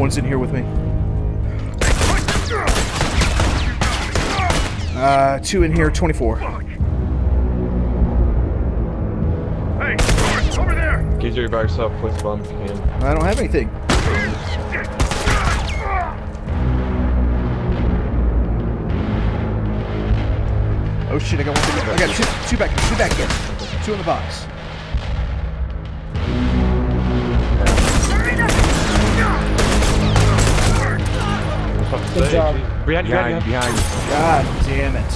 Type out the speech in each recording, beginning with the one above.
One's in here with me. Uh, two in here, 24. Hey, over there! Geezer, you by yourself. Place the bomb if you can. I don't have anything. Oh shit, I got one. I got two, two back, two back here. Two in the box. Good say. job. Behind you, behind Behind, you. behind you. God damn it.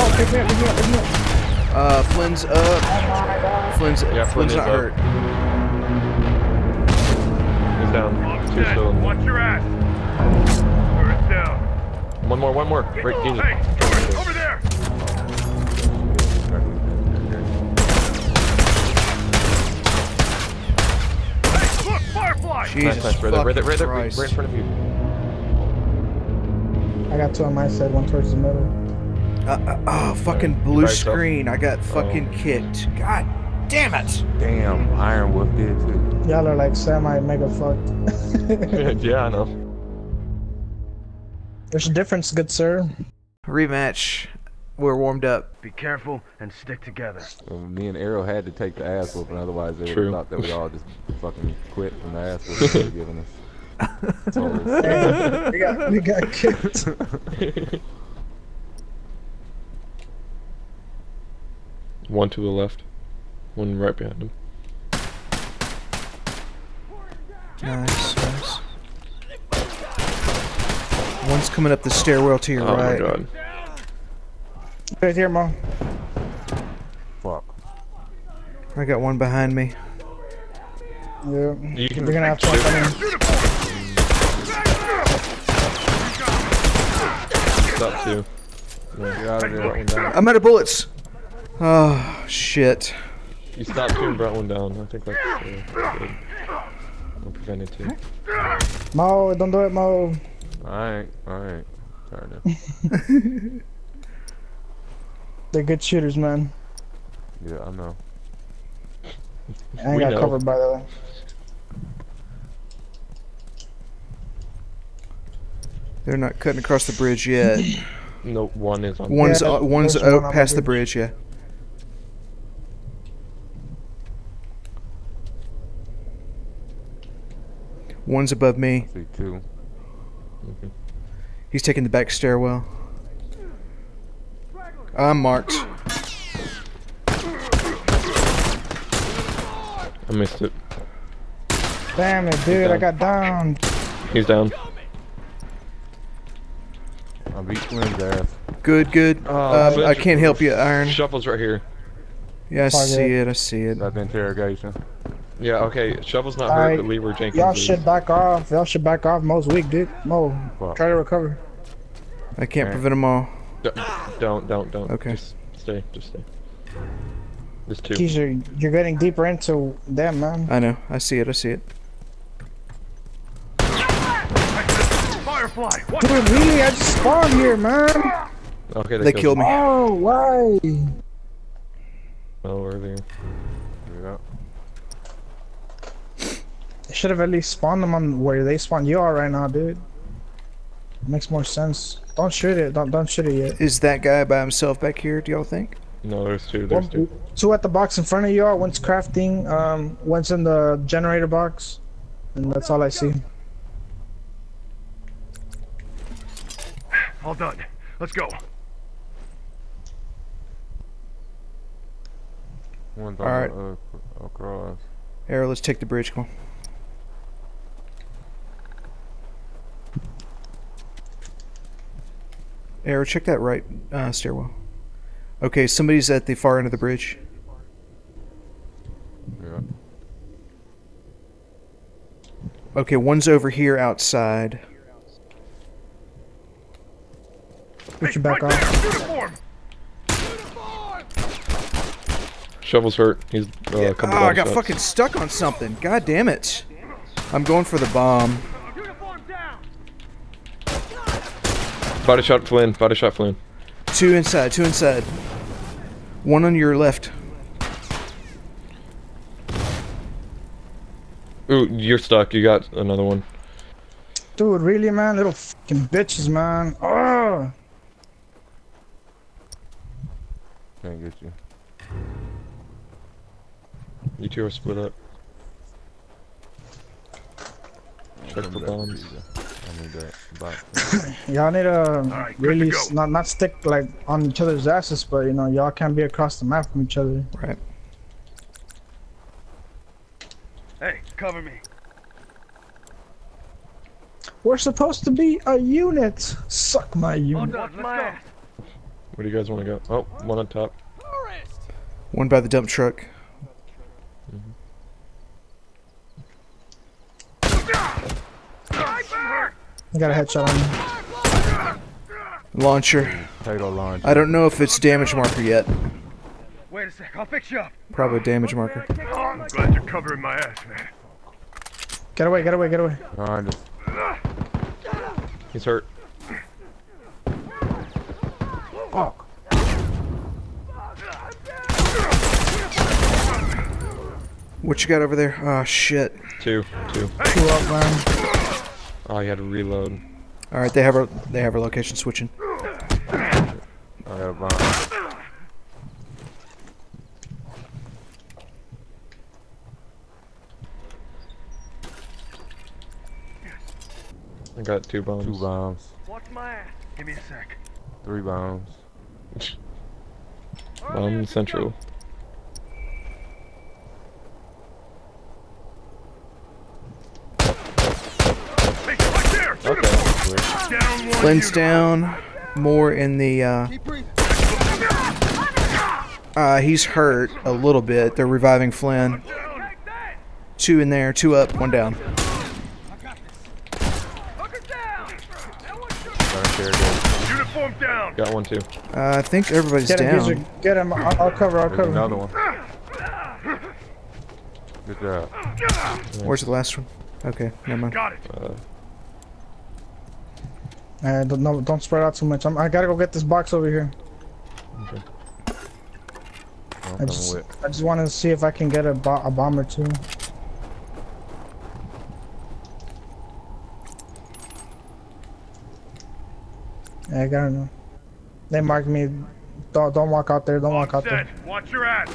Oh, pick me up, pick me up, pick me up. Uh, Flynn's up. Flynn's, Yeah, Flynn Flynn's not up. hurt. He's down. Two still. Watch your ass. Turret's down. One more, one more. Break Geezer. Hey, Jesus Nice, nice, right right there, right there, right Christ. right in front of you. I got two on my side, one towards the middle. Uh, uh, oh, fucking You blue screen. I got fucking Oh. kicked. God damn it. Damn, Iron Wolf did too. Y'all are like semi mega fucked. yeah, I know. There's a difference, good sir. Rematch. We're warmed up. Be careful and stick together. So me and Arrow had to take the ass whooping, otherwise they would True. have thought that we all just fucking quit from the ass whooping they were giving us. We got we got kicked. One to the left. One right behind him. Nice, nice. One's coming up the stairwell to your Oh right. my god. Right here, Mo. Fuck. I got one behind me. Yeah. You can We're gonna have to come in. Stop two. Get out of Brought there. one down. I'm out of bullets. Oh, shit. You stopped two and brought one down. I think that's uh, good. I'll prevent it too. Mo, don't do it, Mo. Alright, alright. Sorry now. They're good shooters, man. Yeah, I know. I ain't got know. covered, by the way. They're not cutting across the bridge yet. No, one is on. One's Yeah, uh, one's there's one out on the past the bridge. Yeah. One's above me. See two. Mhm. He's taking the back stairwell. I'm marked. I missed it. Damn it, dude, I got down. He's down. I beat Flynn's ass. Good, good. Oh, um, I can't help you, Iron. Shovel's right here. Yeah, I Target. see it. I see it. That's the interrogation. Yeah, okay. Shovel's not hurt, Alright, but Leroy Jenkins Y'all should back off. Y'all should back off. Mo's weak, dude. Mo, Fuck. try to recover. I can't Alright. prevent them all. D- Don't, don't, don't. Okay. Just stay, just stay. There's two. Keisha, you're getting deeper into them, man. I know. I see it. I see it. Firefly! Watch Dude, really? I just spawned here, man. Okay, They killed me. Oh, why? Oh, earlier. Yeah. They should have at least spawned them on where they spawn you are right now, dude. Makes more sense. Don't shoot it. Don't don't shoot it yet. Is that guy by himself back here? Do y'all think? No, there's two. There's two. One, two at the box in front of you are. One's crafting. Um, one's in the generator box, and that's all I see. All done. Let's go. One's on Alright. uh, across. Arrow, let's take the bridge. Come on. Arrow, check that right uh, stairwell. Okay, somebody's at the far end of the bridge. Yeah. Okay, one's over here outside. Put you back right off. there! Uniform! Shovel's hurt. He's uh, a couple Oh, I got shots. fucking stuck on something. God damn it. I'm going for the bomb. Uniform down! Body shot Flynn. Body shot Flynn. Two inside, two inside. One on your left. Ooh, you're stuck. You got another one. Dude, really, man? Little fucking bitches, man. Ah! Oh, Can't get you. You two are split up. Check Some for of bombs. Freezer. I need that box. y'all need to right, good to really s- not not stick like on each other's asses, but you know y'all can't be across the map from each other. Right. Hey, cover me. We're supposed to be a unit. Suck my All unit. done. Let's go. Where do you guys want to go? Oh, one on top. One by the dump truck. Sniper! I got a headshot on me. Launcher. Potato launch. I don't know if it's damage marker yet. Wait a sec. I'll fix you up. Probably damage marker. Oh, I'm glad you're covering my ass, man. Get away, get away, get away. Behind us. He's hurt. Fuck. What you got over there? Oh shit. Two. Two. Two up, man. Oh, you had to reload. All right, they have our they have our location switching. I got a bomb. I got two bombs. Two bombs. Watch my ass. Give me a sec. Three bombs. Bomb central. Hey, right there! Shoot Okay. him! Quick. Down one Flynn's unit. down. More in the. Uh, uh, he's hurt a little bit. They're reviving Flynn. Two in there. Two up. One down. Got. Uniform down! Got one too. Uh, I think everybody's Get him, down. Geezer. Get him. I'll, I'll cover, I'll There's cover. another one. Good job. Where's the last one? Okay, never mind. Got it. Uh, Uh, don't, no, don't spread out too much. I'm, I gotta go get this box over here. okay. I'm I just, with. I just want to see if I can get a, bo a bomb or two. Yeah, I gotta know. They marked me. Don't, don't walk out there. Don't walk All out there. set. Watch your ass.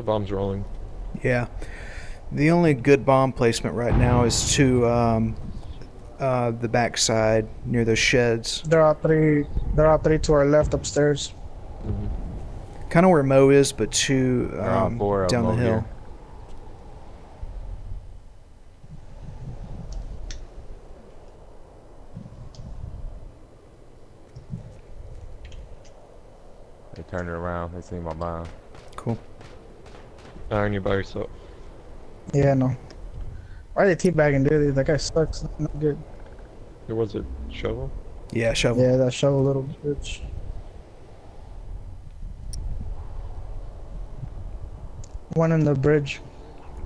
My bomb's rolling. Yeah. The only good bomb placement right now is to um, uh, the backside near those sheds. There are three. There are three to our left upstairs. Kind of where Mo is, but two um, four of down the hill. here. They turned it around. They see my bomb. Cool. Iron, you're by yourself. Yeah, no. Why are they teabagging, dude? That guy sucks. Not good. There was a shovel. Yeah, shovel. Yeah, that shovel little bitch. One in the bridge.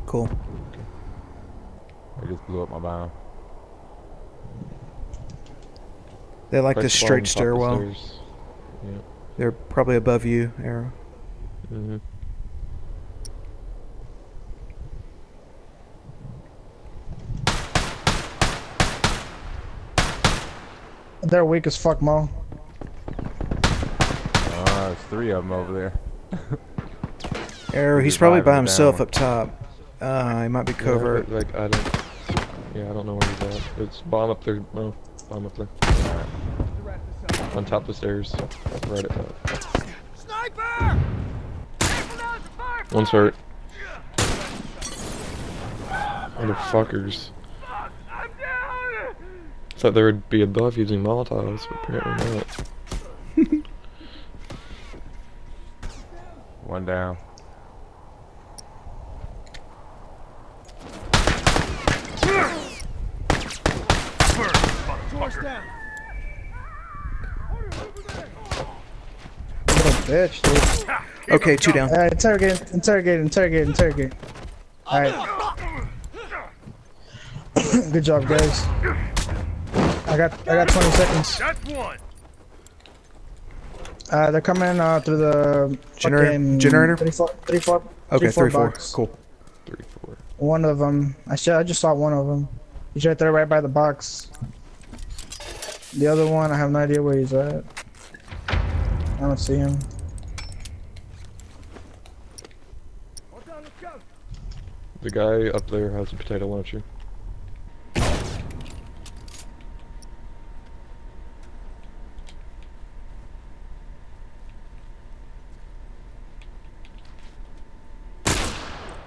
Cool. They just blew up my bomb. They like Press this straight top of stairwell. stairs. They're probably above you, Arrow. Mm-hmm. They're weak as fuck, Mo. Ah, there's three of them over there. Arrow, he's He's probably by himself down. up top. Uh, he might be covert. Yeah, like I don't. Yeah, I don't know where he's at. It's bomb up there. No, bomb up there. On top of the stairs. Right at top. Sniper! Careful now, it's a fire One's hurt. Motherfuckers. Fuck, I'm! Thought they would be above using Molotovs, but apparently not. One down. Burn, motherfucker. Little bitch, dude. Okay, two down. Alright, interrogate, interrogate, interrogate, interrogate. Alright. Good job, guys. I got I got 20 seconds. That's one. Uh, they're coming uh, through the Generator- fucking generator? Three four, three four. Okay, three four. box. Cool. Three, four. One of them. I sh- I just saw one of them. He's right there, right by the box. The other one, I have no idea where he's at. I don't see him. Hold on, let's. The guy up there has a potato launcher.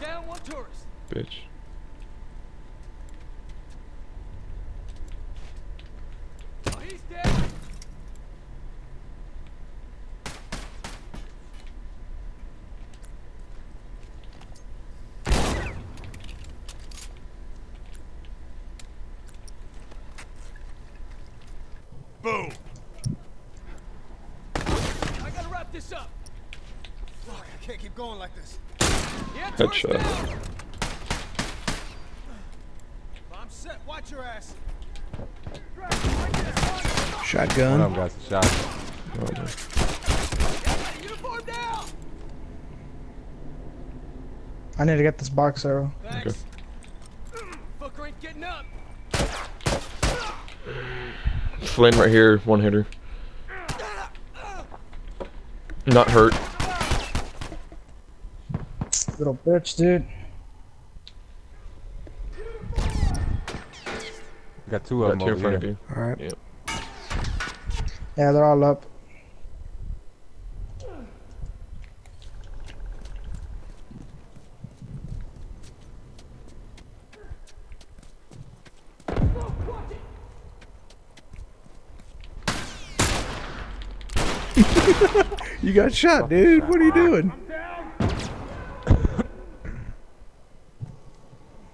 Down one tourist. Bitch. Oh, he's dead. Boom. I gotta wrap this up. Fuck, I can't keep going like this. Yeah, tourist Headshot. down. I'm set. Watch your ass. One of Shotgun. got some shots. Oh, no. Yeah, uniform down. I need to get this box arrow. Thanks. Fucker ain't getting up. Flynn right here, one hitter. Not hurt. Little bitch, dude. We got two of Got them two over front here. All right. Yeah. Yeah, they're all up. You got shot, dude. What are you doing?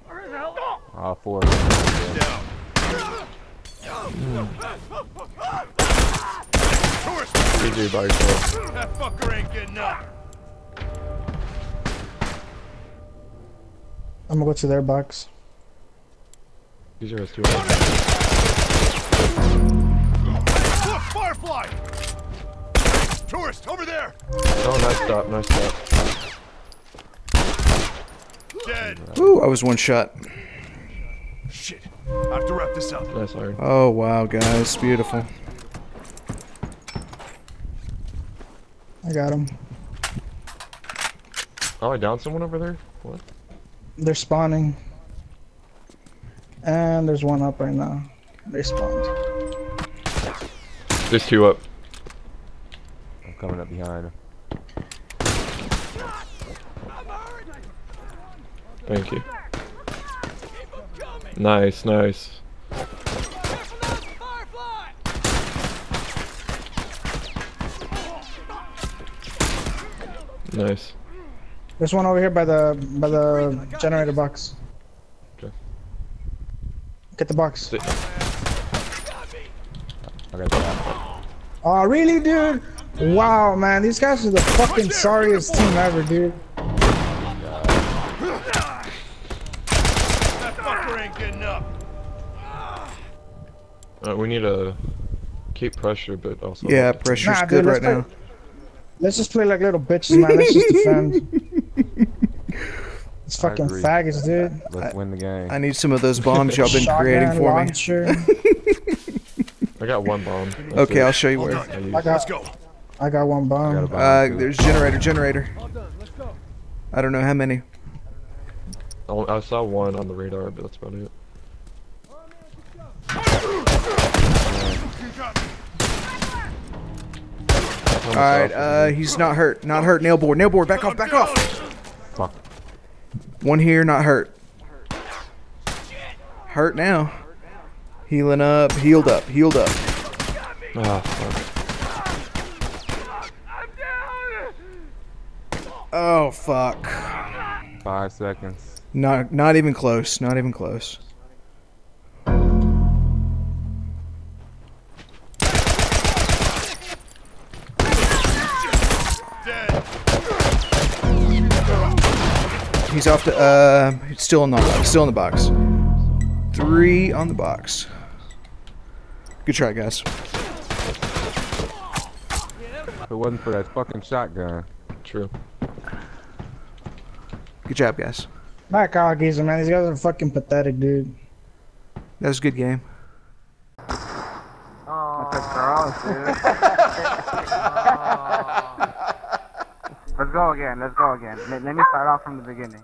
Where the hell? All four of them. By yourself. That fucker ain't getting up. I'm gonna go to their box. PJ has two. Look, Firefly! Tourist, over there! Oh, nice stop, nice stop. Dead! Ooh, I was one shot. Shit. I have to wrap this up. Nice iron. Oh wow, guys, beautiful. I got him. Oh, I downed someone over there? What? They're spawning. And there's one up right now. They spawned. There's two up. I'm coming up behind him. Thank you. Nice, nice. Nice. There's one over here by the by the generator box. Okay. Get the box. Sit- I got that. Oh, really, dude? Wow, man, these guys are the fucking sorriest team ever, dude. Uh, we need to keep pressure, but also. Yeah, pressure's Nah, good dude, right let's now. Let's just play like little bitches, man. Let's just defend. It's fucking faggots, dude. Let's win the game. I need some of those bombs y'all been creating Shotgun, for me. I got one bomb. That's Okay, it. I'll show you where. I used- I Let's go. I got one I got bomb. bomb, Uh, there's generator, generator. All done. Let's go. I don't know how many. I saw one on the radar, but that's about it. All right, uh, he's not hurt. Not hurt. Nail board. Nail board. Back off. Back off. Fuck. One here, not hurt. Hurt now. Healing up. Healed up. Healed up. Ah, fuck. Oh fuck. Five seconds. Not not even close. Not even close. He's off the. Uh, he's still in the box. Still in the box. Three on the box. Good try, guys. If it wasn't for that fucking shotgun. True. Good job, guys. Back out, geezer, man. These guys are fucking pathetic, dude. That was a good game. Let's go again. Let's go again. Let, let me start off from the beginning.